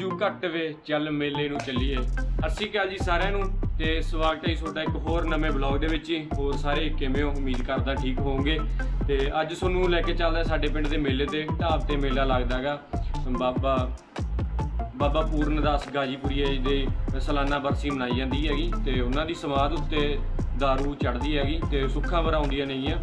ਜੂ ਘੱਟ ਵੇ, ਚੱਲ ਮੇਲੇ ਨੂੰ ਚੱਲੀਏ। ਅਸੀਂ ਅਕਾਲ ਜੀ ਸਾਰਿਆਂ ਨੂੰ ਤੇ ਸਵਾਗਤ ਹੈ ਤੁਹਾਡਾ ਇੱਕ ਹੋਰ ਨਵੇਂ ਬਲੌਗ ਦੇ ਵਿੱਚ ਹੀ ਹੋਰ ਸਾਰੇ ਕਿਵੇਂ ਹੋ? ਉਮੀਦ ਕਰਦਾ ਠੀਕ ਹੋਵੋਗੇ। ਤੇ ਅੱਜ ਤੁਹਾਨੂੰ ਲੈ ਕੇ ਚੱਲਦਾ ਸਾਡੇ ਪਿੰਡ ਦੇ ਮੇਲੇ ਤੇ, ਢਾਬ ਤੇ ਮੇਲਾ ਲੱਗਦਾਗਾ। ਬਾਬਾ ਬਾਬਾ ਪੂਰਨਦਾਸ ਗਾਜੀਪੁਰੀਆ ਜੀ ਦੇ ਸਾਲਾਨਾ ਬਰਸੀ ਮਨਾਈ ਜਾਂਦੀ ਹੈਗੀ। ਤੇ ਉਹਨਾਂ ਦੀ ਸਮਾਧ ਉੱਤੇ दारू ਚੜਦੀ ਹੈਗੀ ਤੇ ਸੁੱਖਾਂ ਵਰਾਉਂਦੀਆਂ ਨੇਗੀਆਂ।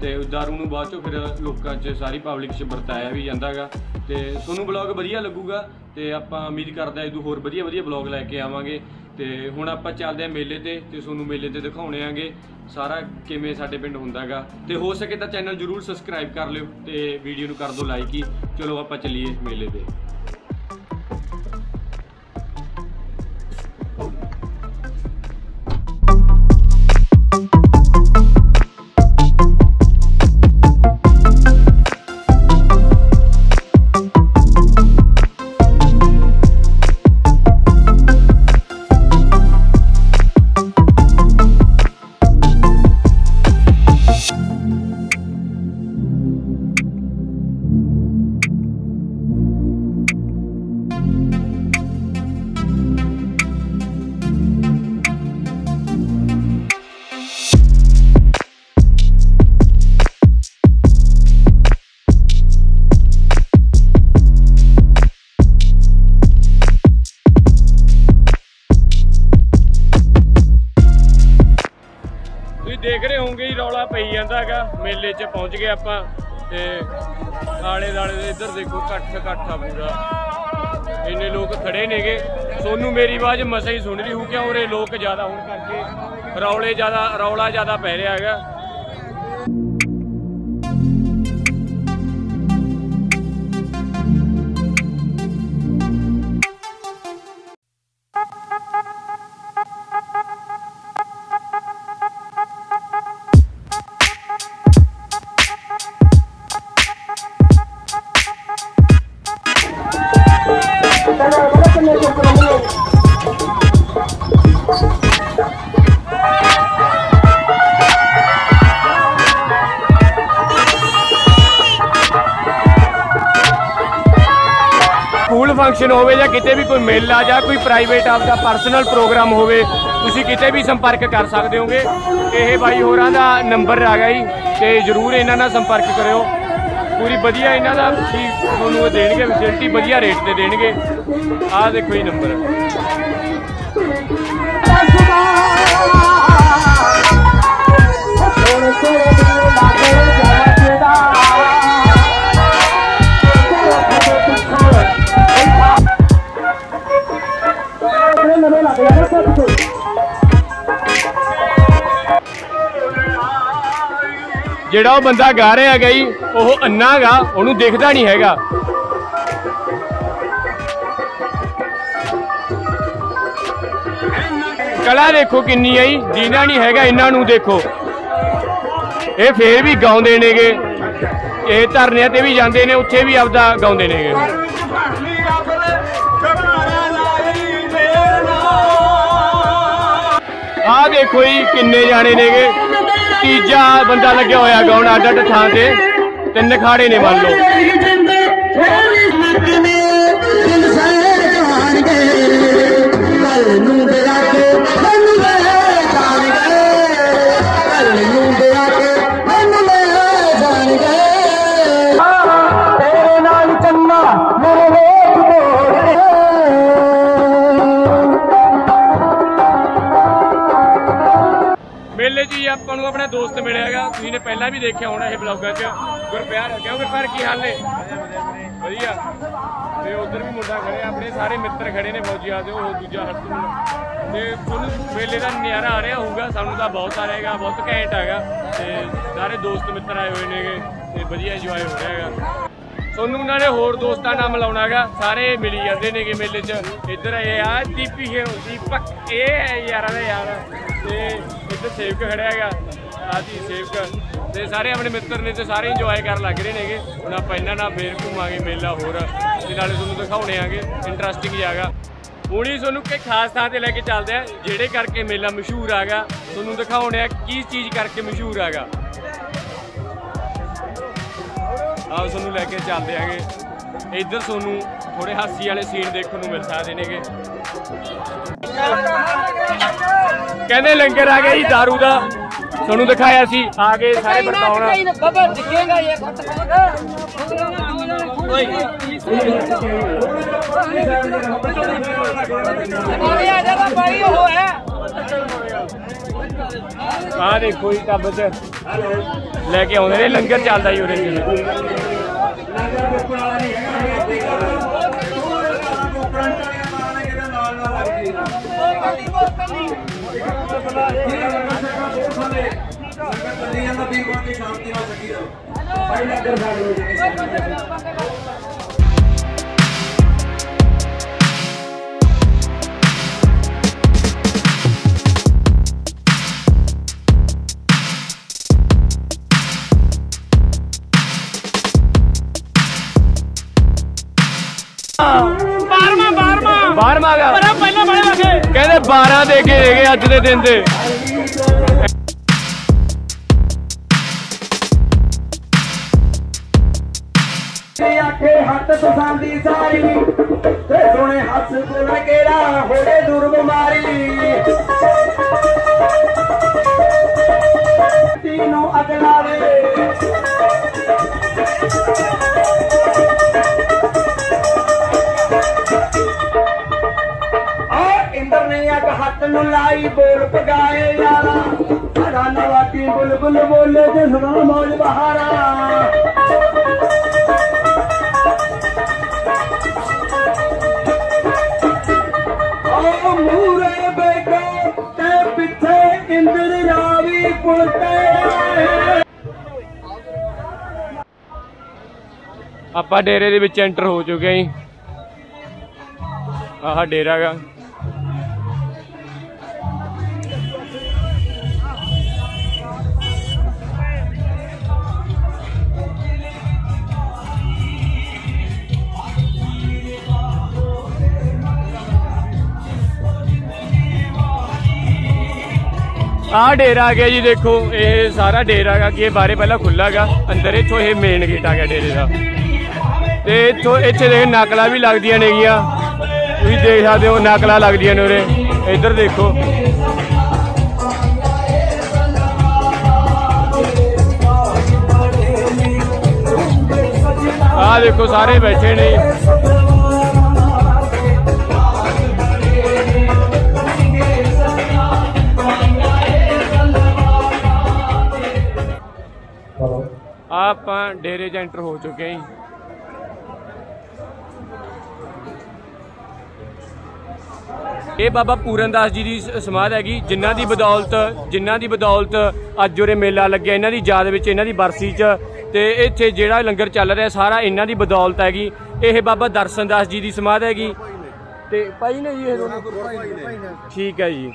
ਤੇ ਦਾਰੂ ਨੂੰ ਬਾਅਦ ਚੋਂ ਫਿਰ ਲੋਕਾਂ 'ਚ ਸਾਰੀ ਪਬਲਿਕ 'ਚ ਵਰਤਾਇਆ ਵੀ ਜਾਂਦਾਗਾ। ਤੇ ਤੁਹਾਨੂੰ ਬਲੌਗ ਵਧੀਆ ਲੱਗੂਗਾ ਤੇ ਆਪਾਂ ਉਮੀਦ ਕਰਦੇ ਹਾਂ ਹੋਰ ਵਧੀਆ ਵਧੀਆ ਬਲੌਗ ਲੈ ਕੇ ਆਵਾਂਗੇ। ਤੇ ਹੁਣ ਆਪਾਂ ਚੱਲਦੇ ਹਾਂ ਮੇਲੇ ਤੇ ਤੇ ਤੁਹਾਨੂੰ ਮੇਲੇ ਤੇ ਦਿਖਾਉਣੇ ਆਂਗੇ ਸਾਰਾ ਕਿਵੇਂ ਸਾਡੇ ਪਿੰਡ ਹੁੰਦਾਗਾ। ਤੇ ਹੋ ਸਕੇ ਤਾਂ ਚੈਨਲ ਜਰੂਰ ਸਬਸਕ੍ਰਾਈਬ ਕਰ ਲਿਓ ਤੇ ਵੀਡੀਓ ਨੂੰ ਕਰ ਦਿਓ ਲਾਈਕ ਹੀ। ਚਲੋ ਆਪਾਂ ਚੱਲੀਏ ਮੇਲੇ ਤੇ। ਤੁਸੀਂ ਦੇਖ ਰਹੇ ਹੋਵੋਗੇ ਹੀ ਰੌਲਾ ਪਈ ਜਾਂਦਾ ਹੈਗਾ। ਮੇਲੇ 'ਚ ਪਹੁੰਚ ਗਏ ਆਪਾਂ ਤੇ ਆਲੇ ਦਾਲੇ ਦੇ ਇੱਧਰ ਦੇਖੋ, ਇਕੱਠ ਇਕੱਠਾ ਪੂਰਾ। ਇੰਨੇ ਲੋਕ ਖੜੇ ਨੇਗੇ। ਸੋਨੂੰ ਮੇਰੀ ਆਵਾਜ਼ ਮਸਾ ਹੀ ਸੁਣ ਰਹੀ ਹੂ, ਕਿਉਂ? ਉਰੇ ਲੋਕ ਜ਼ਿਆਦਾ ਹੋਣ ਕਰਕੇ ਰੌਲੇ ਜ਼ਿਆਦਾ, ਰੌਲਾ ਜ਼ਿਆਦਾ ਪੈ ਰਿਹਾ ਹੈਗਾ। ਫੰਕਸ਼ਨ ਹੋਵੇ ਜਾਂ ਕਿਤੇ ਵੀ ਕੋਈ ਮੇਲਾ ਜਾਂ ਕੋਈ ਪ੍ਰਾਈਵੇਟ ਆਪਦਾ ਪਰਸਨਲ ਪ੍ਰੋਗਰਾਮ ਹੋਵੇ, ਤੁਸੀਂ ਕਿਤੇ ਵੀ ਸੰਪਰਕ ਕਰ ਸਕਦੇ ਹੋਗੇ। ਇਹ ਬਾਈ ਹੋਰਾਂ ਦਾ ਨੰਬਰ ਆ ਗਿਆ ਜੀ, ਤੇ ਜਰੂਰ ਇਹਨਾਂ ਨਾਲ ਸੰਪਰਕ ਕਰਿਓ। ਪੂਰੀ ਵਧੀਆ ਇਹਨਾਂ ਦਾ ਕੀ ਤੁਹਾਨੂੰ ਦੇਣਗੇ ਫੈਸਿਲਿਟੀ ਵਧੀਆ ਰੇਟ ਤੇ ਦੇਣਗੇ। ਆਹ ਦੇਖੋ ਜੀ ਨੰਬਰ ਜਿਹੜਾ ਉਹ ਬੰਦਾ ਗਾ ਰਿਹਾ ਹੈਗਾ ਜੀ, ਉਹ ਅੰਨਾ ਗਾ ਉਹਨੂੰ ਦੇਖਦਾ ਨਹੀਂ ਹੈਗਾ। ਕਲਾ ਦੇਖੋ ਕਿੰਨੀ ਆਈ ਜਿਨ੍ਹਾਂ ਨਹੀਂ ਹੈਗਾ, ਇਹਨਾਂ ਨੂੰ ਦੇਖੋ। ਇਹ ਫੇਰ ਵੀ ਗਾਉਂਦੇ ਨੇਗੇ। ਇਹ ਧਰਨਿਆਂ ਤੇ ਵੀ ਜਾਂਦੇ ਨੇ, ਉੱਥੇ ਵੀ ਆਪਦਾ ਗਾਉਂਦੇ ਨੇਗੇ। ਆਹ ਦੇਖੋ ਜੀ, ਕਿੰਨੇ ਜਾਣੇ ਨੇਗੇ। ਤੀਜਾ ਬੰਦਾ ਲੱਗਿਆ ਹੋਇਆ ਗਾਉਣ ਅੱਡ ਅੱਡ ਥਾਂ ਤੇ ਤਿੰਨ ਖਾੜੇ ਨੇ ਮੰਨ ਲਓ। ਆਪਾਂ ਨੂੰ ਆਪਣਾ ਦੋਸਤ ਮਿਲਿਆ ਹੈਗਾ। ਤੁਸੀਂ ਨੇ ਪਹਿਲਾਂ ਵੀ ਦੇਖਿਆ ਹੋਣਾ ਇਹ ਬਲੌਗਾਂ 'ਚ। ਗੁਰਪਿਆਰ ਕਿਉਂ ਗੁਰਪਿਆਰ, ਕੀ ਹਾਲ ਨੇ? ਵਧੀਆ। ਤੇ ਉਧਰ ਵੀ ਮੁੰਡਾ ਖੜਿਆ। ਆਪਣੇ ਸਾਰੇ ਮਿੱਤਰ ਖੜੇ ਨੇ ਫੌਜੀਆਂ ਦੇ ਉਹ ਦੂਜਾ ਹਰਤੂ ਤੇ ਤੁਹਾਨੂੰ ਮੇਲੇ ਦਾ ਨਜ਼ਾਰਾ ਆ ਰਿਹਾ ਹੋਊਗਾ। ਸਾਨੂੰ ਤਾਂ ਬਹੁਤ ਆ ਰਿਹਾਗਾ ਬਹੁਤ ਘੈਂਟ ਹੈਗਾ। ਤੇ ਸਾਰੇ ਦੋਸਤ ਮਿੱਤਰ ਆਏ ਹੋਏ ਨੇਗੇ। ਤੇ ਵਧੀਆ ਇੰਜੋਏ ਹੋ ਰਿਹਾ ਹੈਗਾ। ਤੁਹਾਨੂੰ ਉਹਨਾਂ ਨੇ ਹੋਰ ਦੋਸਤਾਂ ਨਾਲ ਮਿਲਾਉਣਾ ਹੈਗਾ। ਸਾਰੇ ਮਿਲੀ ਜਾਂਦੇ ਨੇਗੇ ਮੇਲੇ 'ਚ। ਇੱਧਰ ਇਹ ਆ, ਦੀਪੀ ਹੀਰੋ ਦੀਪਕ, ਇਹ ਹੈ ਯਾਰਾਂ ਦਾ ਯਾਰ। ਤੇ ਇੱਧਰ ਸੇਵਕ ਖੜਿਆ ਹੈਗਾ। ਆਦੀ ਸੇਵਕ। ਤੇ ਸਾਰੇ ਆਪਣੇ ਮਿੱਤਰ ਨੇ ਤੇ ਸਾਰੇ ਇੰਜੋਏ ਕਰਨ ਲੱਗ ਰਹੇ ਨੇਗੇ। ਹੁਣ ਆਪਾਂ ਇਹਨਾਂ ਨਾਲ ਫੇਰ ਘੁੰਮਾਂਗੇ, ਮੇਲਾ ਹੋਰ, ਤੇ ਨਾਲੇ ਤੁਹਾਨੂੰ ਦਿਖਾਉਣੇ ਆਗੇ। ਇੰਟਰਸਟਿੰਗ ਜਗ੍ਹਾ ਹੁਣ ਤੁਹਾਨੂੰ ਕਿ ਖਾਸ ਥਾਂ ਤੇ ਲੈ ਕੇ ਚੱਲਦੇ ਆ, ਜਿਹੜੇ ਕਰਕੇ ਮੇਲਾ ਮਸ਼ਹੂਰ ਹੈਗਾ। ਤੁਹਾਨੂੰ ਦਿਖਾਉਣੇ ਆ ਕੀ ਚੀਜ਼ ਕਰਕੇ ਮਸ਼ਹੂਰ ਹੈਗਾ। ਆਓ ਤੁਹਾਨੂੰ ਲੈ ਕੇ ਚੱਲਦੇ ਆਂਗੇ। ਇੱਧਰ ਤੁਹਾਨੂੰ ਥੋੜੇ ਹਾਸੀ ਵਾਲੇ ਸੀਨ ਦੇਖਣ ਨੂੰ ਮਿਲ ਸਕਦੇ ਨੇਗੇ। ਕਹਿੰਦੇ ਲੰਗਰ ਆ ਗਿਆ ਜੀ दारू ਦਾ। ਤੁਹਾਨੂੰ ਦਿਖਾਇਆ ਸੀ ਆ ਗਏ ਸਾਰੇ ਵਰਤਾਉਣ ਬਾਬਾ ਦਿਖੇਗਾ ਇਹ ਓਏ ਆ ਜਾ ਭਾਈ ਉਹ ਹੈ। ਆ ਦੇਖੋ ਜੀ ਟੱਬ 'ਚ ਲੈ ਕੇ ਆਉਂਦੇ ਨੇ ਲੰਗਰ ਚੱਲਦਾ ਜੀ ਉਰੇ। ਬਾਰਮਾ 12 ਆ ਗਿਆ ਪਰ ਪਹਿਲਾਂ ਬੜੇ ਲੱਗੇ ਕਹਿੰਦੇ 12 ਦੇ ਕੇ ਗਏ ਅੱਜ ਦੇ ਦਿਨ ਦੇ। ਆਖੇ ਹੱਥ ਪਸੰਦੀ ਸਾਰੀ, ਤੇ ਸੋਹਣੇ ਹੱਸ ਕੋਲ ਕਿਹੜਾ ਹੋੜੇ ਦੂਰ ਬਿਮਾਰੀ। ਤੀਨੋਂ ਅਗਲਾਵੇ ਆ ਡੇਰੇ ਦੇ ਵਿੱਚ ਐਂਟਰ ਹੋ ਚੁੱਕੇ ਆਂ ਜੀ। ਆਹ ਡੇਰਾ ਗਾ। ਆਹ ਡੇਰਾ ਆ ਗਿਆ ਜੀ, ਦੇਖੋ, ਇਹ ਸਾਰਾ ਡੇਰਾ ਗਾ ਕਿ ਇਹ ਬਾਰੇ ਪਹਿਲਾਂ ਖੁੱਲਾ ਗਾ, ਅੰਦਰ ਇੱਥੋਂ ਇਹ ਮੇਨ ਗੇਟ ਆ ਗਿਆ ਡੇਰੇ ਦਾ। ਤੇ ਇੱਥੋਂ ਇੱਥੇ ਦੇਖ ਨਕਲਾਂ ਵੀ ਲੱਗਦੀਆਂ ਨੇਗੀਆਂ। ਤੁਸੀਂ ਦੇਖ ਸਕਦੇ ਹੋ ਨਕਲਾਂ ਲੱਗਦੀਆਂ ਨੇ ਉਰੇ। ਇੱਧਰ ਦੇਖੋ। ਆਹ ਦੇਖੋ ਸਾਰੇ ਬੈਠੇ ਨੇ। ਆਹ ਆਪਾਂ ਡੇਰੇ 'ਚ ਐਂਟਰ ਹੋ ਚੁੱਕੇ ਹਾਂ ਇਹ ਬਾਬਾ ਪੂਰਨਦਾਸ ਜੀ ਦੀ ਸਮਾਧ ਹੈਗੀ, ਜਿਨ੍ਹਾਂ ਦੀ ਬਦੌਲਤ, ਜਿਨ੍ਹਾਂ ਦੀ ਬਦੌਲਤ ਅੱਜ ਉਰੇ ਮੇਲਾ ਲੱਗਿਆ, ਇਹਨਾਂ ਦੀ ਯਾਦ ਵਿੱਚ, ਇਹਨਾਂ ਦੀ ਬਰਸੀ 'ਚ। ਤੇ ਇੱਥੇ ਜਿਹੜਾ ਲੰਗਰ ਚੱਲ ਰਿਹਾ, ਸਾਰਾ ਇਹਨਾਂ ਦੀ ਬਦੌਲਤ ਹੈਗੀ। ਇਹ ਬਾਬਾ ਦਰਸ਼ਨ ਦਾਸ ਜੀ ਦੀ ਸਮਾਧ ਹੈਗੀ। ਤੇ ਭਾਈ ਨੇ ਜੀ ਇਹ ਦੋਨੋਂ? ਠੀਕ ਹੈ ਜੀ।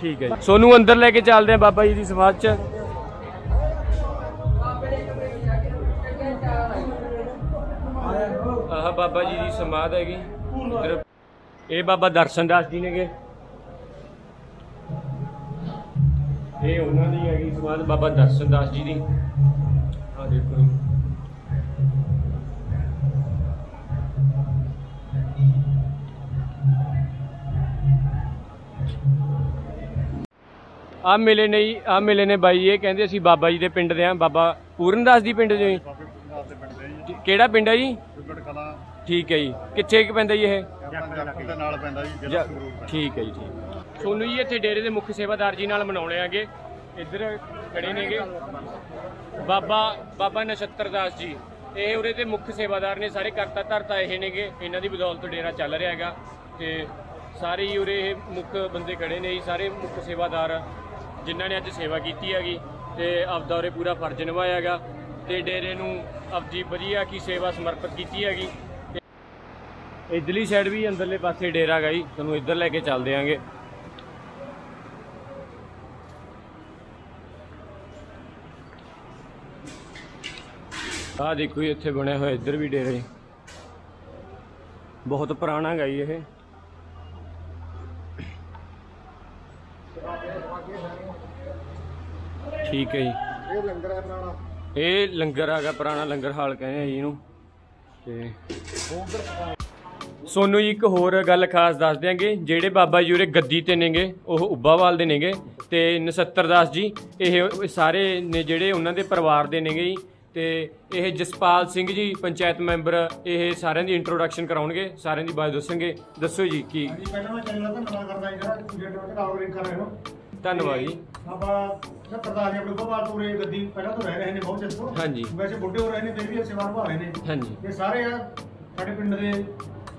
ਠੀਕ ਹੈ ਜੀ। ਸੋਨੂੰ ਅੰਦਰ ਲੈ ਕੇ ਚੱਲਦੇ ਆ ਬਾਬਾ ਜੀ ਦੀ ਸਮਾਧ 'ਚ। ਆਹ ਬਾਬਾ ਜੀ ਦੀ ਸਮਾਧ ਹੈਗੀ। ਇਹ ਬਾਬਾ ਦਰਸ਼ਨ ਦਾਸ ਜੀ ਨੇਗੇ। ਇਹ ਉਹਨਾਂ ਦੀ ਹੈਗੀ ਸਮਾਧ ਬਾਬਾ ਦਰਸ਼ਨ ਦਾਸ ਜੀ ਦੀ। ਆ ਦੇਖੋ। ਆ ਮਿਲੇ ਨੇ ਆ ਮਿਲੇ ਨੇ ਬਾਈ ਇਹ ਕਹਿੰਦੇ ਅਸੀਂ ਬਾਬਾ ਜੀ ਦੇ ਪਿੰਡ ਦੇ ਆ ਬਾਬਾ ਪੂਰਨਦਾਸ ਦੀ ਪਿੰਡ ਦੇ ਕਿਹੜਾ ਪਿੰਡ ਹੈ ਜੀ? ਠੀਕ ਹੈ ਜੀ। ਕਿੱਥੇ ਕੁ ਪੈਂਦਾ ਜੀ ਇਹ? ਦੇ ਨਾਲ ਪੈਂਦਾ ਜੀ ਜ਼ਿਲ੍ਹਾ ਜਾਂ- ਸੰਗਰੂਰ ਠੀਕ ਹੈ ਜੀ ਠੀਕ। ਸੋਨੂੰ ਜੀ ਇੱਥੇ ਡੇਰੇ ਦੇ ਮੁੱਖ ਸੇਵਾਦਾਰ ਜੀ ਨਾਲ ਮਨਾਉਣੇ ਆਗੇ। ਇੱਧਰ ਖੜੇ ਨੇਗੇ। ਬਾਬਾ ਬਾਬਾ ਨਛੱਤਰ ਦਾਸ ਜੀ। ਇਹ ਉਰੇ ਦੇ ਮੁੱਖ ਸੇਵਾਦਾਰ ਨੇ ਸਾਰੇ ਕਰਤਾ ਧਰਤਾ ਇਹ ਨੇਗੇ। ਇਹਨਾਂ ਦੀ ਬਦੌਲਤ ਡੇਰਾ ਚੱਲ ਰਿਹਾ ਹੈਗਾ। ਤੇ ਸਾਰੇ ਹੀ ਉਰੇ ਇਹ ਮੁੱਖ ਬੰਦੇ ਖੜੇ ਨੇ ਜੀ ਸਾਰੇ ਮੁੱਖ ਸੇਵਾਦਾਰ ਜਿਨ੍ਹਾਂ ਨੇ ਅੱਜ ਸੇਵਾ ਕੀਤੀ ਹੈਗੀ। ਤੇ ਆਪਦਾ ਉਰੇ ਪੂਰਾ ਫਰਜ਼ ਨਿਭਾਇਆ ਹੈਗਾ। ਤੇ ਡੇਰੇ ਨੂੰ ਆਪਦੀ ਵਧੀਆ ਕੀ ਸੇਵਾ ਸਮਰਪਿਤ ਕੀਤੀ ਹੈਗੀ। ਇਧਰਲੀ ਸਾਈਡ ਵੀ ਅੰਦਰਲੇ ਪਾਸੇ ਡੇਰਾ ਗਾ ਜੀ, ਤੁਹਾਨੂੰ ਇੱਧਰ ਲੈ ਕੇ ਚੱਲਦੇ ਆਂਗੇ ਆ ਦੇਖੋ ਇੱਥੇ ਬਣਿਆ ਹੋਇਆ ਇੱਧਰ ਵੀ ਡੇਰਾ ਬਹੁਤ ਪੁਰਾਣਾ ਗਾ ਜੀ ਇਹ। ਠੀਕ ਹੈ ਜੀ। ਇਹ ਲੰਗਰ ਹੈ ਪੁਰਾਣਾ ਇਹ ਲੰਗਰ ਆਗਾ ਪੁਰਾਣਾ, ਲੰਗਰ ਹਾਲ ਕਹਿੰਦੇ ਆ ਜੀ ਇਹਨੂੰ। ਤੇ ਸੋਨੂੰ ਜੀ ਇੱਕ ਹੋਰ ਗੱਲ ਖਾਸ ਦੱਸ ਦਿਆਂਗੇ ਜਿਹੜੇ ਬਾਬਾ ਜੀ ਉਰੇ ਗੱਦੀ ਤੇ ਨੇਗੇ ਉਹ ਉੱਬਾਵਾਲ ਦੇ ਨੇਗੇ ਤੇ ਨਸੱਤਰ ਦਾਸ ਜੀ ਇਹ ਸਾਰੇ ਨੇ ਜਿਹੜੇ ਉਹਨਾਂ ਦੇ ਪਰਿਵਾਰ ਦੇ ਨੇਗੇ ਜੀ ਤੇ ਇਹ ਜਸਪਾਲ ਸਿੰਘ ਜੀ ਪੰਚਾਇਤ ਮੈਂਬਰ ਇਹ ਸਾਰਿਆਂ ਦੀ ਇੰਟਰੋਡਕਸ਼ਨ ਕਰਾਉਣਗੇ ਸਾਰਿਆਂ ਦੀ ਬਾਤ ਦੱਸਣਗੇ। ਦੱਸੋ ਜੀ ਕੀ? ਜੀ ਪਹਿਲਾਂ ਮੈਂ ਚੈਨਲ ਦਾ ਧੰਨਵਾਦ ਕਰਦਾ ਜੀ ਜਿਹੜਾ ਤੁਸੀਂ ਜਿਹੜੇ ਤੇ ਕਾਲ ਕਰ ਰਹੇ ਹੋ। ਧੰਨਵਾਦ ਜੀ। ਆਪਾਂ ਸਰਦਾਰ ਜੀ ਆਪਣੇ ਤੋਂ ਇਹ ਗੱਦੀ ਪਹਿਲਾਂ ਤੋਂ ਰਹਿ ਰਹੇ ਨੇ ਬਹੁਤ ਚਿਰ ਤੋਂ। ਹਾਂਜੀ। ਵੈਸੇ ਬੁੱਢੇ ਹੋ ਰਹੇ ਨੇ ਫਿਰ ਵੀ ਸੇਵਾ ਨਿਭਾ ਰਹੇ ਨੇ। ਹਾਂਜੀ। ਇਹ ਸਾਰੇ ਆ ਸਾਡੇ ਪਿੰਡ ਦੇ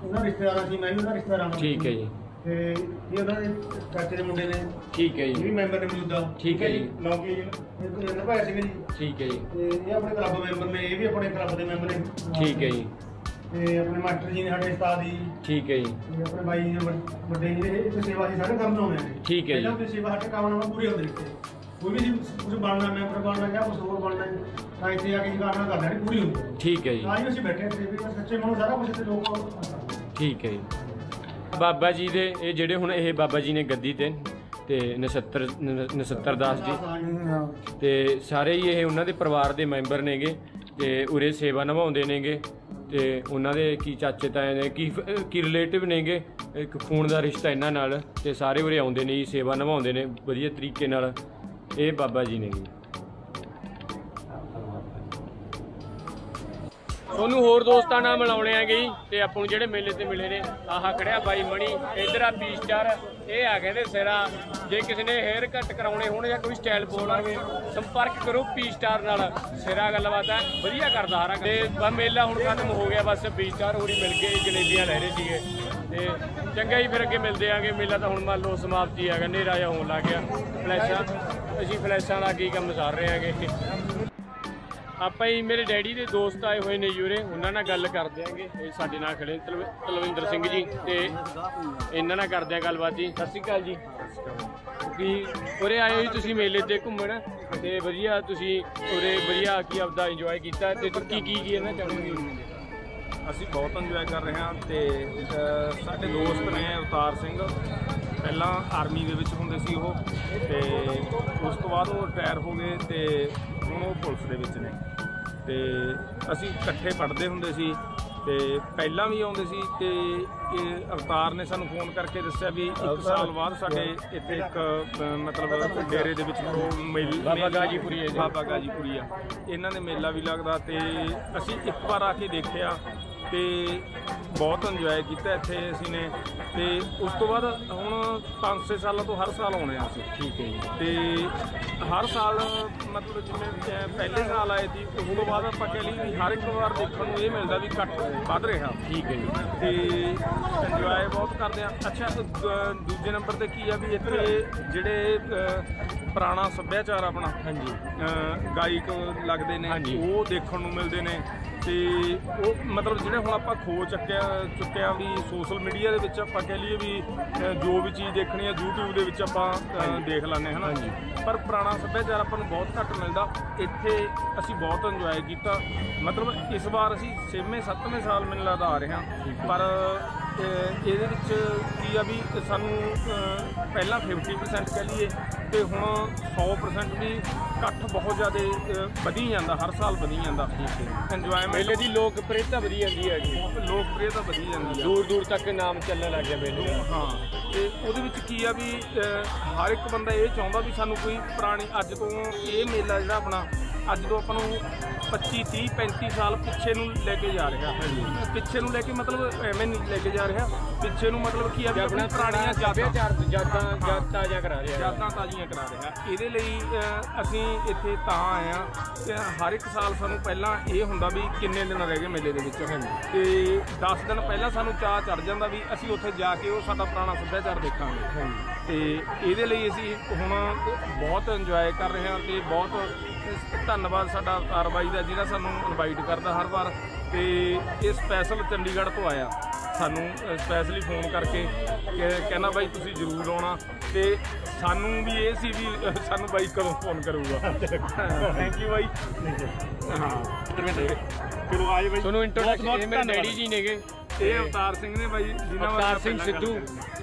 ਉਹਨਾਂ ਰਿਸ਼ਤੇਦਾਰਾਂ ਸੀ ਮੈਂ ਵੀ ਉਹਨਾਂ ਰਿਸ਼ਤੇਦਾਰਾਂ ਦਾ ਠੀਕ ਹੈ ਜੀ। ਤੇ ਇਹ ਉਹਨਾਂ ਦੇ ਚਾਚੇ ਦੇ ਮੁੰਡੇ ਨੇ। ਠੀਕ ਹੈ ਇਹ ਵੀ ਜੀ ਮੈਂਬਰ ਨੇ ਮੌਜੂਦਾ। ਠੀਕ ਹੈ ਜੀ। ਲੌਂਗੀ ਜੀ। ਇਹ ਨਿਭਾਇਆ ਸੀਗਾ ਜੀ। ਠੀਕ ਹੈ ਜੀ। ਤੇ ਇਹ ਆਪਣੇ ਕਲੱਬ ਮੈਂਬਰ ਨੇ ਇਹ ਵੀ ਆਪਣੇ ਕਲੱਬ ਦੇ ਮੈਂਬਰ ਨੇ। ਠੀਕ ਹੈ ਜੀ। ਤੇ ਆਪਣੇ ਮਾਸਟਰ ਜੀ ਨੇ ਸਾਡੇ ਉਸਤਾਦ ਜੀ। ਠੀਕ ਹੈ ਜੀ। ਤੇ ਆਪਣੇ ਬਾਈ ਜੀ ਨੇ ਵੱਡ- ਵੱਡੇ ਜੀ ਨੇ ਇਹ ਸੇਵਾ ਸੀ ਸਾਰੇ ਕੰਮ ਆਉਣੇ ਨੇ। ਠੀਕ ਹੈ ਜੀ। ਪਹਿਲਾਂ ਵੀ ਸੇਵਾ ਸਾਡੇ ਕੰਮ ਨਾਲ ਪੂਰੀ ਹੁੰਦੀ ਸੀ। ਕੋਈ ਵੀ ਕੁਝ ਬਣਨਾ ਮੈਂਬਰ ਬਣਨਾ ਜਾਂ ਕੁਝ ਹੋਰ ਬਣਨਾ ਤਾਂ ਇੱਥੇ ਆ ਕੇ ਜੀ ਕਰਨਾ ਕਰਦਾ ਨਹੀਂ ਪੂਰੀ ਹੁੰਦੀ। ਠੀਕ ਹੈ ਜੀ। ਤਾਂ ਹੀ ਅਸੀਂ ਬੈਠੇ ਇੱਥੇ ਵੀ ਸੱਚੇ ਮਨੋਂ ਸਾਰਾ ਕੁਝ ਤੇ ਲੋਕ ਠੀਕ ਹੈ ਜੀ। ਬਾਬਾ ਜੀ ਦੇ, ਇਹ ਜਿਹੜੇ ਹੁਣ ਇਹ ਬਾਬਾ ਜੀ ਨੇ ਗੱਦੀ ਤੇ ਤੇ ਨਛੱਤਰ ਨ- ਨਛੱਤਰ ਦਾਸ ਜੀ। ਤੇ ਸਾਰੇ ਹੀ ਇਹ ਉਹਨਾਂ ਦੇ ਪਰਿਵਾਰ ਦੇ ਮੈਂਬਰ ਨੇਗੇ ਤੇ ਉਰੇ ਸੇਵਾ ਨਿਭਾਉਂਦੇ ਨੇਗੇ ਤੇ ਉਹਨਾਂ ਦੇ ਕੀ ਚਾਚੇ ਤਾਏ ਨੇ ਕੀ ਕੀ ਰਿਲੇਟਿਵ ਨੇਗੇ, ਇੱਕ ਖੂਨ ਦਾ ਰਿਸ਼ਤਾ ਇਹਨਾਂ ਨਾਲ ਤੇ ਸਾਰੇ ਉਰੇ ਆਉਂਦੇ ਨੇ ਜੀ, ਸੇਵਾ ਨਿਭਾਉਂਦੇ ਨੇ ਵਧੀਆ ਤਰੀਕੇ ਨਾਲ। ਇਹ ਬਾਬਾ ਜੀ ਨੇ ਜੀ। ਤੁਹਾਨੂੰ ਹੋਰ ਦੋਸਤਾਂ ਨਾਲ ਮਿਲਾਉਣੇ ਆ ਗਈ ਤੇ ਆਪਾਂ ਨੂੰ ਜਿਹੜੇ ਮੇਲੇ ਤੇ ਮਿਲੇ ਨੇ, ਆਹ ਖੜਿਆ ਬਾਈ ਮਣੀ, ਇਧਰ ਆ ਪੀ ਸਟਾਰ ਇਹ ਆ ਕਹਿੰਦੇ ਸਿਰਾ। ਜੇ ਕਿਸੇ ਨੇ ਹੇਅਰ ਕੱਟ ਕਰਾਉਣੇ ਹੋਣ ਜਾਂ ਕੋਈ ਸਟਾਈਲ ਪਾਉਣਾਗੇ ਸੰਪਰਕ ਕਰੋ ਪੀ ਸਟਾਰ ਨਾਲ। ਸਿਰਾ ਗੱਲਬਾਤ ਹੈ ਵਧੀਆ ਕਰਦਾ ਹਾਰਾ ਤੇ ਬਸ ਮੇਲਾ ਹੁਣ ਖਤਮ ਹੋ ਗਿਆ, ਬਸ ਪੀ ਸਟਾਰ ਹੋਰੀ ਮਿਲ ਗਏ, ਜਲੇਬੀਆਂ ਲੈ ਰਹੇ ਸੀਗੇ। ਤੇ ਚੰਗਾ ਹੀ ਫਿਰ ਅੱਗੇ ਮਿਲਦੇ ਆਗੇ, ਮੇਲਾ ਤਾਂ ਹੁਣ ਮੰਨ ਲਓ ਸਮਾਪਤੀ ਆ ਗਿਆ, ਹਨੇਰਾ ਜਿਹਾ ਹੋਣ ਲੱਗ ਗਿਆ। ਫਲੈਸ਼ਾਂ, ਅਸੀਂ ਫਲੈਸ਼ਾਂ ਦਾ ਕੀ ਕੰਮ ਸਾਰ ਰਹੇ ਆਗੇ। ਆਪਾਂ ਹੀ ਮੇਰੇ ਡੈਡੀ ਦੇ ਦੋਸਤ ਆਏ ਹੋਏ ਨੇ ਯੂਰੇ ਉਹਨਾਂ ਨਾਲ ਗੱਲ ਕਰਦੇ ਆਂਗੇ। ਇਹ ਸਾਡੇ ਨਾਲ ਖੜੇ ਤਲਵ- ਤਲਵਿੰਦਰ ਸਿੰਘ ਜੀ ਤੇ ਇਹਨਾਂ ਨਾਲ ਕਰਦੇ ਆ ਗੱਲਬਾਤ ਜੀ। ਸਤਿ ਸ਼੍ਰੀ ਅਕਾਲ ਜੀ। ਵੀ ਉਰੇ ਆਏ ਹੋ ਜੀ ਤੁਸੀਂ ਮੇਲੇ ਤੇ ਘੁੰਮਣ ਤੇ ਵਧੀਆ ਤੁਸੀਂ ਉਰੇ ਵਧੀਆ ਕੀ ਆਪਦਾ ਇੰਜੋਏ ਕੀਤਾ ਤੇ ਤੁਸੀਂ ਕੀ ਕੀ ਕੀ ਇਹਨਾਂ ਚਾਹੁੰਦੇ ਅਸੀਂ ਬਹੁਤ ਇੰਜੋਏ ਕਰ ਰਹੇ ਹਾਂ ਤੇ ਅ, ਸਾਡੇ ਦੋਸਤ ਨੇ ਅਵਤਾਰ ਸਿੰਘ ਪਹਿਲਾਂ ਆਰਮੀ ਦੇ ਵਿੱਚ ਹੁੰਦੇ ਸੀ ਉਹ ਤੇ ਉਸ ਤੋਂ ਬਾਅਦ ਉਹ ਰਿਟਾਇਰ ਹੋ ਗਏ ਤੇ ਹੁਣ ਉਹ ਪੁਲਿਸ ਦੇ ਵਿੱਚ ਨੇ। ਤੇ ਅਸੀਂ ਇਕੱਠੇ ਪੜ੍ਹਦੇ ਹੁੰਦੇ ਸੀ ਤੇ ਪਹਿਲਾਂ ਵੀ ਆਉਂਦੇ ਸੀ ਤੇ ਇਹ ਅਵਤਾਰ ਨੇ ਸਾਨੂੰ ਫੋਨ ਕਰਕੇ ਦੱਸਿਆ ਵੀ ਇੱਕ ਸਾਲ ਬਾਅਦ ਸਾਡੇ ਇੱਥੇ ਇੱਕ ਮਤਲਬ ਡੇਰੇ ਦੇ ਵਿੱਚ ਬਾਬਾ ਗਾਜੀਪੁਰੀ ਹੈ ਜੀ। ਬਾਬਾ ਗਾਜੀਪੁਰੀ ਆ। ਇਹਨਾਂ ਦੇ ਮੇਲਾ ਵੀ ਲੱਗਦਾ ਤੇ ਅਸੀਂ ਇੱਕ ਵਾਰ ਆ ਕੇ ਦੇਖਿਆ ਤੇ ਬਹੁਤ ਇੰਜੋਏ ਕੀਤਾ ਇੱਥੇ ਅਸੀਂ ਨੇ। ਤੇ ਉਸ ਤੋਂ ਬਾਅਦ ਹੁਣ 5-6 ਸਾਲਾਂ ਤੋਂ ਹਰ ਸਾਲ ਆਉਣੇ ਆ ਅਸੀਂ। ਠੀਕ ਹੈ ਜੀ। ਤੇ ਹਰ ਸਾਲ ਮਤਲਬ ਜਿਵੇਂ ਪਹਿਲੇ ਸਾਲ ਆਏ ਸੀ ਉਸ ਤੋਂ ਬਾਅਦ ਆਪਾਂ ਕਹਿ ਲਈ ਹਰ ਇੱਕ ਵਾਰ ਦੇਖਣ ਨੂੰ ਇਹ ਮਿਲਦਾ ਵੀ ਘੱਟ ਵੱਧ ਰਿਹਾ। ਠੀਕ ਹੈ ਜੀ। ਤੇ ਇੰਜੋਏ ਬਹੁਤ ਕਰਦੇ ਆ ਅੱਛਾ ਦੂਜੇ ਨੰਬਰ ਤੇ ਕੀ ਆ ਵੀ ਇੱਥੇ ਜਿਹੜੇ ਪੁਰਾਣਾ ਸੱਭਿਆਚਾਰ ਆਪਣਾ ਹਾਂਜੀ। ਗਾਇਕ ਲੱਗਦੇ ਨੇ। ਉਹ ਦੇਖਣ ਨੂੰ ਮਿਲਦੇ ਨੇ। ਤੇ ਉਹ ਮਤਲਬ ਜਿਹੜੇ ਹੁਣ ਆਪਾਂ ਖੋ ਚੱਕਿਆ ਚੁੱਕਿਆ ਵੀ ਸੋਸ਼ਲ ਮੀਡੀਆ ਦੇ ਵਿੱਚ ਆਪਾਂ ਕਹਿ ਲਈਏ ਵੀ ਜੋ ਵੀ ਚੀਜ਼ ਦੇਖਣੀ ਹੈ YouTube ਦੇ ਵਿੱਚ ਆਪਾਂ ਦੇਖ ਲੈਂਦੇ ਹਨਾ। ਪਰ ਪੁਰਾਣਾ ਸੱਭਿਆਚਾਰ ਆਪਾਂ ਨੂੰ ਬਹੁਤ ਘੱਟ ਮਿਲਦਾ। ਇੱਥੇ ਅਸੀਂ ਬਹੁਤ ਇੰਜੋਏ ਕੀਤਾ। ਮਤਲਬ ਇਸ ਵਾਰ ਅਸੀਂ 6ਵੇਂ 7ਵੇਂ ਸਾਲ ਮੈਨੂੰ ਲੱਗਦਾ ਆ ਰਹੇ ਹਾਂ। ਪਰ ਇਹਦੇ ਵਿੱਚ ਕੀ ਆ ਵੀ ਸਾਨੂੰ ਪਹਿਲਾਂ 50% ਕਹਿ ਲਈਏ ਤੇ ਹੁਣ 100% ਵੀ ਇਕੱਠ ਬਹੁਤ ਜ਼ਿਆਦਾ ਵਧੀ ਜਾਂਦਾ ਹਰ ਸਾਲ ਵਧੀ ਜਾਂਦਾ। ਇੰਜੋਇਮੈਂਟ ਮੇਲੇ ਦੀ ਲੋਕਪ੍ਰਿਯਤਾ ਵਧੀ ਜਾਂਦੀ ਹੈ ਜੀ। ਲੋਕਪ੍ਰਿਯਤਾ ਵਧੀ ਜਾਂਦੀ ਆ। ਦੂਰ ਦੂਰ ਤੱਕ ਨਾਮ ਚੱਲਣ ਲੱਗ ਗਿਆ ਮੇਲੇ ਦਾ। ਹਾਂ ਤੇ ਉਹਦੇ ਵਿੱਚ ਕੀ ਆ ਵੀ ਹਰ ਇੱਕ ਬੰਦਾ ਇਹ ਚਾਹੁੰਦਾ ਵੀ ਸਾਨੂੰ ਕੋਈ ਪੁਰਾਣੀ ਅੱਜ ਤੋਂ ਇਹ ਮੇਲਾ ਜਿਹੜਾ ਆਪਣਾ ਅੱਜ ਤੋਂ ਆਪਾਂ ਨੂੰ 25 30 35 ਸਾਲ ਪਿੱਛੇ ਨੂੰ ਲੈ ਕੇ ਜਾ ਰਿਹਾ। ਪਿੱਛੇ ਨੂੰ ਲੈ ਕੇ ਮਤਲਬ ਐਵੇਂ ਨਹੀਂ ਲੈ ਕੇ ਜਾ ਰਿਹਾ। ਪਿੱਛੇ ਨੂੰ ਮਤਲਬ ਕੀ ਆ ਵੀ ਆਪਣਾ ਆਪਣੀ ਪੁਰਾਣੀਆਂ ਯਾਦਾਂ ਸੱਭਿਆਚਾਰ ਯਾਦਾਂ ਯਾਦ ਤਾਜ਼ਾ ਕਰਾ ਰਿਹਾ। ਯਾਦਾਂ ਤਾਜ਼ੀਆਂ ਕਰਾ ਰਿਹਾ। ਇਹਦੇ ਲਈ ਅਸੀਂ ਇੱਥੇ ਤਾਂ ਆਏ ਆ ਕਿ ਹਰ ਇੱਕ ਸਾਲ ਸਾਨੂੰ ਪਹਿਲਾਂ ਇਹ ਹੁੰਦਾ ਵੀ ਕਿੰਨੇ ਦਿਨ ਰਹਿ ਗਏ ਮੇਲੇ ਦੇ ਵਿੱਚ। ਤੇ 10 ਦਿਨ ਪਹਿਲਾਂ ਸਾਨੂੰ ਚਾਹ ਚੜ ਜਾਂਦਾ ਵੀ ਅਸੀਂ ਉੱਥੇ ਜਾ ਕੇ ਉਹ ਸਾਡਾ ਪੁਰਾਣਾ ਸੱਭਿਆਚਾਰ ਦੇਖਾਂਗੇ। ਤੇ ਇਹਦੇ ਲਈ ਅਸੀਂ ਹੁਣ ਬਹੁਤ ਇੰਜੋਏ ਕਰ ਰਹੇ ਹਾਂ ਤੇ ਬਹੁਤ ਧੰਨਵਾਦ ਸਾਡਾ ਅਵਤਾਰ ਬਾਈ ਦਾ ਜਿਹੜਾ ਸਾਨੂੰ ਇਨਵਾਈਟ ਕਰਦਾ ਹਰ ਵਾਰ ਤੇ ਇਹ ਸਪੈਸ਼ਲ ਚੰਡੀਗੜ੍ਹ ਤੋਂ ਆਇਆ। ਸਾਨੂੰ ਸਪੈਸ਼ਲੀ ਫੋਨ ਕਰਕੇ ਕਿ ਕਹਿੰਦਾ ਬਾਈ ਤੁਸੀਂ ਜ਼ਰੂਰ ਆਉਣਾ ਤੇ ਸਾਨੂੰ ਵੀ ਇਹ ਸੀ ਵੀ ਸਾਨੂੰ ਬਾਈ ਕਦੋਂ ਫੋਨ ਕਰੂਗਾ। ਥੈਂਕ ਯੂ ਬਾਈ। ਹਾਂ ਚਲੋ ਆਏ ਬਾਈ ਤੁਹਾਨੂੰ ਇੰਟਰੋਡਕਸ਼ਨ ਇਹ ਮੇਰੇ ਡੈਡੀ ਜੀ ਨੇਗੇ। ਇਹ ਅਵਤਾਰ ਸਿੰਘ ਨੇ ਬਾਈ ਜਿਨ੍ਹਾਂ ਅਵਤਾਰ ਸਿੰਘ ਸਿੱਧੂ।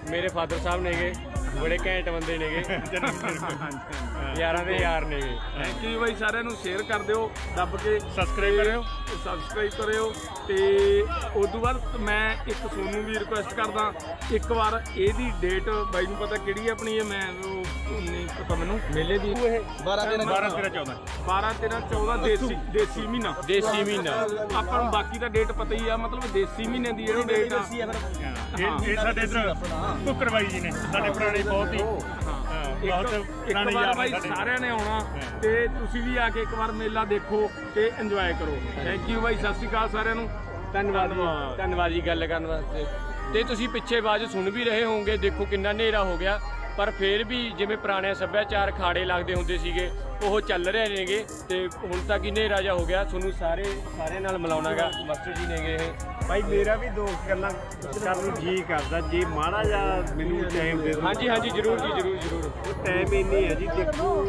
ਮੇਰੇ ਫਾਦਰ ਸਾਹਿਬ ਨੇਗੇ। ਬੜੇ ਘੈਂਟ ਬੰਦੇ ਨੇਗੇ। ਯਾਰਾਂ ਦੇ ਯਾਰ ਨੇਗੇ। ਥੈਂਕ ਯੂ ਬਾਈ ਸਾਰਿਆਂ ਨੂੰ ਸ਼ੇਅਰ ਕਰ ਦਿਓ ਦੱਬ ਕੇ। Subscribe ਕਰਿਓ। ਸਬਸਕ੍ਰਾਈਬ ਕਰਿਓ। ਤੇ ਉਸ ਤੋਂ ਬਾਅਦ ਮੈਂ ਇੱਕ ਸੋਨੂੰ ਵੀ ਰਿਕੁਐਸਟ ਕਰਦਾ ਇੱਕ ਵਾਰ ਇਹਦੀ ਡੇਟ ਬਾਈ ਨੂੰ ਪਤਾ ਕਿਹੜੀ ਆਪਣੀ ਇਹ ਮੈਂ ਉਹ ਨਹੀਂ ਪਤਾ ਮੈਨੂੰ। ਮੇਲੇ ਦੀ। ਇਹ 12 13 14 12 13 14 ਦੇਸੀ ਦੇਸੀ ਮਹੀਨਾ। ਦੇਸੀ ਮਹੀਨਾ। ਆਪਾਂ ਨੂੰ ਬਾਕੀ ਦਾ ਡੇਟ ਪਤਾ ਹੀ ਆ ਮਤਲਬ ਦੇਸੀ ਮਹੀਨੇ ਦੀ ਜਿਹੜੀ ਡੇਟ ਆ। ਇਹ ਇਹ ਸਾਡੇ ਇਧਰ ਕੁੱਕਰਬਾਈ ਜੀ ਨੇ ਸਾਡੇ ਪੁਰਾਣੇ ਬਹੁਤ ਹੀ ਬਹੁਤ ਇੱਕ ਪੁਰਾਣੇ ਵਾਰ ਬਾਈ ਸਾਰਿਆਂ ਨੇ ਆਉਣਾ ਤੇ ਤੁਸੀਂ ਵੀ ਆ ਕੇ ਇੱਕ ਵਾਰ ਮੇਲਾ ਦੇਖੋ ਤੇ ਇੰਜੋਏ ਕਰੋ। ਥੈਂਕ ਯੂ ਬਾਈ ਸਤਿ ਸ਼੍ਰੀ ਅਕਾਲ ਸਾਰਿਆਂ ਨੂੰ। ਧੰਨਵਾਦ ਜੀ। ਧੰਨਵਾਦ। ਜੀ ਗੱਲ ਕਰਨ ਵਾਸਤੇ। ਤੇ ਤੁਸੀਂ ਪਿੱਛੇ ਬਾਅਦ ਸੁਣ ਵੀ ਰਹੇ ਹੋਵੋਗੇ ਦੇਖੋ ਕਿੰਨਾ ਹਨੇਰਾ ਹੋ ਗਿਆ। ਪਰ ਫਿਰ ਵੀ ਜਿਵੇਂ ਪੁਰਾਣੇ ਸੱਭਿਆਚਾਰ ਖਾੜੇ ਲੱਗਦੇ ਹੁੰਦੇ ਸੀਗੇ ਉਹ ਚੱਲ ਰਹੇ ਨੇਗੇ ਤੇ ਹੁਣ ਤੱਕ ਹੀ ਹਨੇਰਾ ਜਿਹਾ ਹੋ ਗਿਆ ਤੁਹਾਨੂੰ ਸਾਰੇ ਸਾਰੇ ਨਾਲ ਮਿਲਾਉਣਾਗਾ ਮਾਸਟਰ ਜੀ ਨੇਗੇ ਇਹ। ਭਾਈ ਮੇਰਾ ਵੀ ਦੋ ਗੱਲਾਂ ਕਰਨ ਨੂੰ ਜੀ ਕਰਦਾ ਜੇ ਮਾੜਾ ਜਿਹਾ ਮੈਨੂੰ ਟਾਈਮ ਦੇ ਦਿਓ। ਹਾਂਜੀ ਹਾਂਜੀ ਜਰੂਰ ਜੀ ਜਰੂਰ ਜਰੂਰ। ਉਹ ਟਾਈਮ ਇੰਨੀ ਹੈ ਜੀ ਦੇਖੋ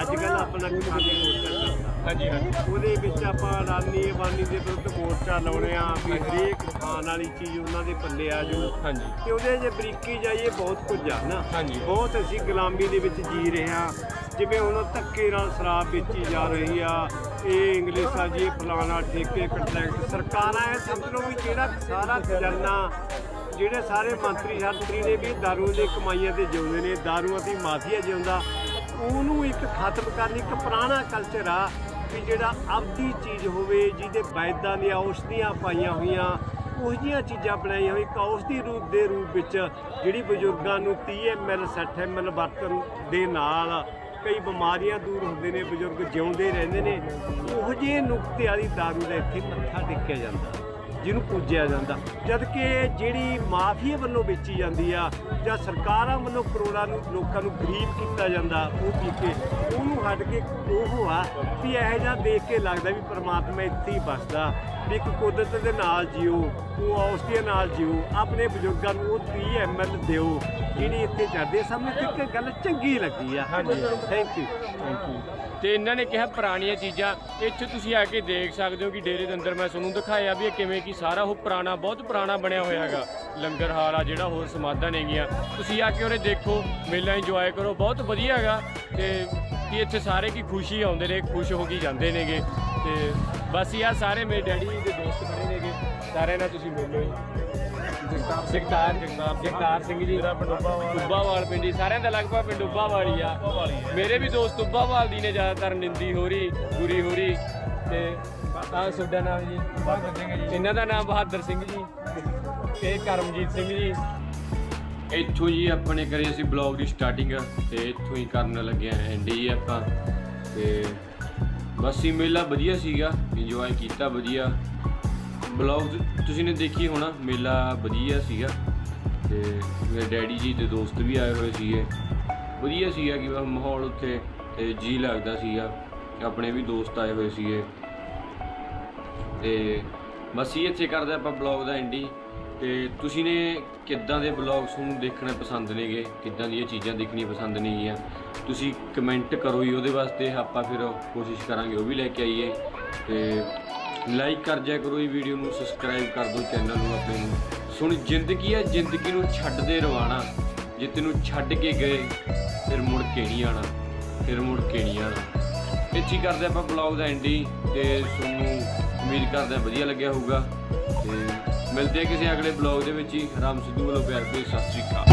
ਅੱਜ ਕੱਲ ਆਪਣਾ ਕਿਸਾਨੀ ਮੋਰਚਾ ਚੱਲਦਾ ਹਾਂਜੀ ਹਾਂਜੀ। ਉਹਦੇ ਵਿੱਚ ਆਪਾਂ ਰਾਨੀ ਬਾਨੀ ਦੇ ਵਿਰੁੱਧ ਮੋਰਚਾ ਲਾਉਣੇ ਆ ਵੀ ਹਰੇਕ ਖਾਣ ਵਾਲੀ ਚੀਜ਼ ਉਹਨਾਂ ਦੇ ਪੱਲੇ ਆ ਜੋ ਹਾਂਜੀ। ਤੇ ਉਹਦੇ ਜੇ ਬਰੀਕੀ ਜਾਈਏ ਬਹੁਤ ਕੁਝ ਆ ਨਾ। ਹਾਂਜੀ। ਬਹੁਤ ਅਸੀਂ ਗੁਲਾਮੀ ਦੇ ਵਿੱਚ ਜੀ ਰਹੇ ਹਾਂ ਜਿਵੇਂ ਹੁਣ ਧੱਕੇ ਨਾਲ ਸ਼ਰਾਬ ਵੇਚੀ ਜਾ ਰਹੀ ਆ ਇਹ ਇੰਗਲਿਸ਼ ਆ ਜੀ ਫਲਾਣਾ ਠੇਕੇ ਕੰਟਰੈਕਟ ਸਰਕਾਰਾਂ ਇਹ ਸਮਝ ਲਓ ਵੀ ਜਿਹੜਾ ਸਾਰਾ ਖਜ਼ਾਨਾ ਜਿਹੜੇ ਸਾਰੇ ਮੰਤਰੀ ਸ਼ੰਤਰੀ ਨੇ ਵੀ ਦਾਰੂ ਦੇ ਕਮਾਈਆਂ ਤੇ ਜਿਉਂਦੇ ਨੇ ਦਾਰੂਆਂ ਦੀ ਮਾਫੀਆ ਜਿਉਂਦਾ ਉਹਨੂੰ ਇੱਕ ਖਤਮ ਕਰਨ ਇੱਕ ਪੁਰਾਣਾ ਕਲਚਰ ਆ। ਵੀ ਜਿਹੜਾ ਆਪਦੀ ਚੀਜ਼ ਹੋਵੇ, ਜਿਹਦੇ ਵੈਦਾਂ ਦੀਆਂ ਔਸ਼ਧੀਆਂ ਪਾਈਆਂ ਹੋਈਆਂ, ਉਹ ਜਿਹੀਆਂ ਚੀਜ਼ਾਂ ਬਣਾਈਆਂ ਹੋਈ ਕੌਸ਼ਦੀ ਰੂਪ ਦੇ ਰੂਪ ਵਿੱਚ ਜਿਹੜੀ ਬਜ਼ੁਰਗਾਂ ਨੂੰ 30 ml 60 ml ਵਰਤਣ ਦੇ ਨਾਲ ਕਈ ਬਿਮਾਰੀਆਂ ਦੂਰ ਹੁੰਦੇ ਨੇ, ਬਜ਼ੁਰਗ ਜਿਉਂਦੇ ਰਹਿੰਦੇ ਨੇ, ਉਹ ਜਿਹੇ ਨੁਕਤੇ ਵਾਲੀ ਦਾਰੂ ਦਾ ਇੱਥੇ ਮੱਥਾ ਟੇਕਿਆ ਜਾਂਦਾ, ਜਿਹਨੂੰ ਪੂਜਿਆ ਜਾਂਦਾ। ਜਦ ਕਿ ਜਿਹੜੀ ਮਾਫੀਆ ਵੱਲੋਂ ਵੇਚੀ ਜਾਂਦੀ ਆ ਜਾਂ ਸਰਕਾਰਾਂ ਵੱਲੋਂ ਕਰੋੜਾਂ ਨੂੰ, ਲੋਕਾਂ ਨੂੰ ਗਰੀਬ ਕੀਤਾ ਜਾਂਦਾ, ਉਹ ਪੀ ਕੇ ਉਹਨੂੰ ਹਟ ਕੇ ਉਹ ਆ ਵੀ ਇਹੋ ਜਿਹਾ ਦੇਖ ਕੇ ਲੱਗਦਾ ਵੀ ਪ੍ਰਮਾਤਮਾ ਇੱਥੇ ਹੀ ਬਸਦਾ ਵੀ ਇੱਕ ਕੁਦਰਤ ਦੇ ਨਾਲ ਜਿਓ ਉਹ ਔਸਤੀਆਂ ਨਾਲ ਜਿਓ ਆਪਣੇ ਬਜ਼ੁਰਗਾਂ ਨੂੰ ਉਹ 30 ਐਮਐਲ ਦਿਓ ਜਿਹੜੀ ਇੱਥੇ ਚੜਦੇ ਸਾਹਮਣੇ ਤੇ ਇੱਕ ਗੱਲ ਚੰਗੀ ਲੱਗੀ ਆ। ਹਾਂਜੀ। ਥੈਂਕ ਯੂ ਤੇ ਇਹਨਾਂ ਨੇ ਕਿਹਾ ਪੁਰਾਣੀਆਂ ਚੀਜ਼ਾਂ ਇੱਥੇ ਤੁਸੀਂ ਆ ਕੇ ਦੇਖ ਸਕਦੇ ਹੋ ਕਿ ਡੇਰੇ ਦੇ ਅੰਦਰ ਮੈਂ ਤੁਹਾਨੂੰ ਦਿਖਾਇਆ ਵੀ ਇਹ ਕਿਵੇਂ ਕਿ ਸਾਰਾ ਉਹ ਪੁਰਾਣਾ ਬਹੁਤ ਪੁਰਾਣਾ ਬਣਿਆ ਹੋਇਆ ਹੈਗਾ। ਲੰਗਰ ਹਾਲ ਆ ਜਿਹੜਾ ਹੋਰ ਸਮਾਧਾਂ ਨੇਗੀਆਂ। ਤੁਸੀਂ ਆ ਕੇ ਉਰੇ ਦੇਖੋ ਮੇਲਾ ਇੰਜੋਏ ਕਰੋ ਬਹੁਤ ਵਧੀਆ ਹੈਗਾ। ਤੇ ਕਿ ਇੱਥੇ ਸਾਰੇ ਕੀ ਖੁਸ਼ੀ ਆਉਂਦੇ ਨੇ ਖੁਸ਼ ਹੋ ਕੇ ਜਾਂਦੇ ਨੇਗੇ। ਤੇ ਬਸ ਯਾਰ ਸਾਰੇ ਮੇਰੇ ਡੈਡੀ ਦੇ ਦੋਸਤ ਖੜੇ ਨੇਗੇ। ਸਾਰਿਆਂ ਨਾਲ ਤੁਸੀਂ ਮਿਲੋ ਜਗਤਾਰ ਜਗਤਾਰ ਜਗਤਾਰ ਸਿੰਘ। ਜੀ। ਟੁੱਬਾਵਾਲ ਪਿੰਡੀ ਸਾਰਿਆਂ ਦਾ ਲਗਭਗ ਪਿੰਡ ਟੁੱਬਾਵਾਲ ਹੀ ਆ। ਮੇਰੇ ਵੀ ਦੋਸਤ ਟੁੱਬਾਵਾਲ ਦੀ ਨੇ ਜ਼ਿਆਦਾਤਰ ਨਿੰਦੀ ਹੋ ਰਹੀ ਗੁਰੀ ਹੋ ਰਹੀ ਤੇ ਆ ਤੁਹਾਡਾ ਨਾਮ ਜੀ? ਬਹਾਦਰ ਸਿੰਘ ਜੀ। ਇਹਨਾਂ ਦਾ ਨਾਮ ਬਹਾਦਰ ਸਿੰਘ ਜੀ ਤੇ ਕਰਮਜੀਤ ਸਿੰਘ ਜੀ। ਇੱਥੋਂ ਜੀ ਆਪਾਂ ਨੇ ਕਰੀ ਅਸੀਂ ਬਲੌਗ ਦੀ ਸਟਾਰਟਿੰਗ ਤੇ ਇੱਥੋਂ ਹੀ ਕਰਨ ਲੱਗਿਆ ਆਂ ਐਂਡ ਹੀ ਆਪਾਂ ਤੇ ਬਸ ਇਹ ਮੇਲਾ ਵਧੀਆ ਸੀਗਾ ਇੰਜੋਏ ਕੀਤਾ ਵਧੀਆ। ਬਲੌਗ ਤੁਸੀਂ ਨੇ ਦੇਖੀ ਹੋਣਾ, ਮੇਲਾ ਵਧੀਆ ਸੀਗਾ ਤੇ ਮੇਰੇ ਡੈਡੀ ਜੀ ਤੇ ਦੋਸਤ ਵੀ ਆਏ ਹੋਏ ਸੀਗੇ। ਵਧੀਆ ਸੀਗਾ ਕਿ ਮਾਹੌਲ ਉੱਥੇ ਤੇ ਜੀ ਲੱਗਦਾ ਸੀਗਾ ਆਪਣੇ ਵੀ ਦੋਸਤ ਆਏ ਹੋਏ ਸੀਗੇ। ਤੇ ਬਸ ਇਹ ਇੱਥੇ ਕਰਦੇ ਆਪਾਂ ਬਲੌਗ ਦਾ ਐਂਡੀ ਤੇ ਤੁਸੀਂ ਨੇ ਕਿੱਦਾਂ ਦੇ ਬਲੌਗਸ ਨੂੰ ਦੇਖਣਾ ਪਸੰਦ ਨੇਗੇ? ਕਿੱਦਾਂ ਦੀਆਂ ਚੀਜ਼ਾਂ ਦੇਖਣੀਆਂ ਪਸੰਦ ਨੇਗੀਆਂ? ਤੁਸੀਂ ਕਮੈਂਟ ਕਰੋ ਜੀ ਉਹਦੇ ਵਾਸਤੇ, ਆਪਾਂ ਫਿਰ ਕੋਸ਼ਿਸ਼ ਕਰਾਂਗੇ ਉਹ ਵੀ ਲੈ ਕੇ ਆਈਏ। ਤੇ ਲਾਈਕ ਕਰ ਜਾਇਆ ਕਰੋ ਇਹ ਵੀਡੀਓ ਨੂੰ ਸਬਸਕ੍ਰਾਈਬ ਕਰ ਦਿਓ ਚੈਨਲ ਨੂੰ ਆਪਣੇ ਨੂੰ। ਸੁਣ, ਜ਼ਿੰਦਗੀ ਹੈ ਜ਼ਿੰਦਗੀ ਨੂੰ ਛੱਡਦੇ ਰਵਾਣਾ ਜੇ ਤੈਨੂੰ ਛੱਡ ਕੇ ਗਏ, ਫਿਰ ਮੁੜ ਕੇ ਨਹੀਂ ਆਣਾ। ਫਿਰ ਮੁੜ ਕੇ ਨਹੀਂ ਆਣਾ। ਇੱਥੇ ਕਰਦੇ ਆਪਾਂ ਬਲੌਗ ਦਾ ਐਂਡੀ ਤੇ ਤੁਹਾਨੂੰ ਉਮੀਦ ਕਰਦਾ ਵਧੀਆ ਲੱਗਿਆ ਹੋਊਗਾ। ਤੇ ਮਿਲਦੇ ਹਾਂ ਕਿਸੇ ਅਗਲੇ ਬਲੌਗ ਦੇ ਵਿੱਚ ਹੀ ਰਾਮ ਸਿੱਧੂ ਵੱਲੋਂ ਪਿਆਰ ਭਰੀ ਸਤਿ ਸ੍ਰੀ ਅਕਾਲ।